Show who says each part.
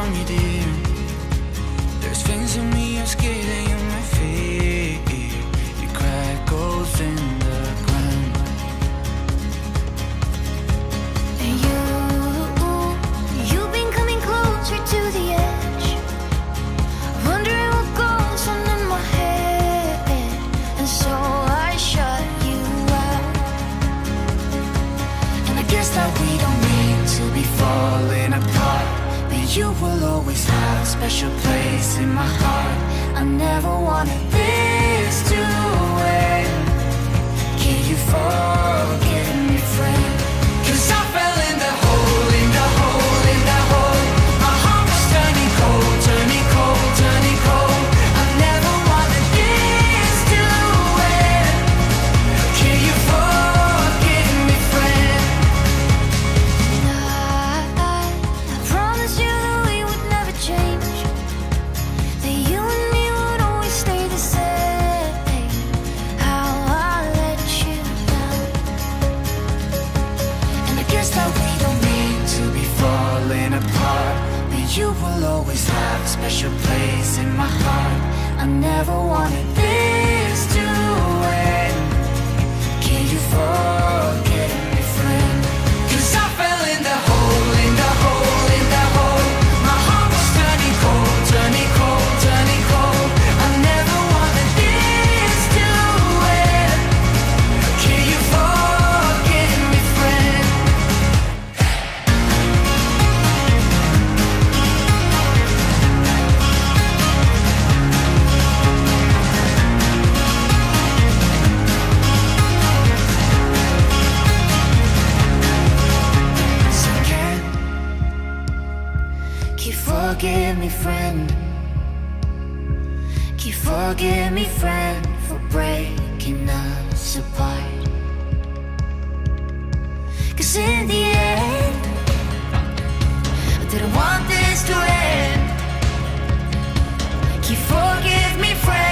Speaker 1: from you, dear. There's things in me I'm scared of you might fear. You crackles in the ground. And you, you've been coming closer to the edge. Wondering what goes on in my head. And so I shut you out. And I guess that we don't need to be falling apart you will always have a special place in my heart. I never wanted this to end. Apart. But you will always have a special place in my heart. I never wanted this to you forgive me, friend? Can you forgive me, friend, for breaking us apart? Cause in the end, I didn't want this to end. Can you forgive me, friend?